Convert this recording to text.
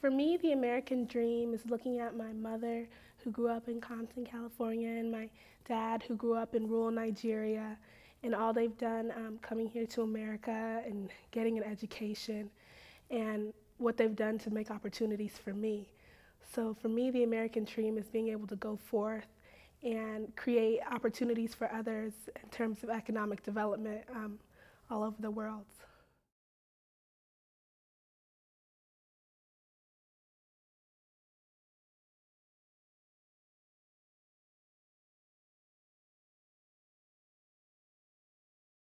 For me, the American dream is looking at my mother who grew up in Compton, California, and my dad who grew up in rural Nigeria, and all they've done um, coming here to America and getting an education, and what they've done to make opportunities for me. So for me, the American dream is being able to go forth and create opportunities for others in terms of economic development um, all over the world.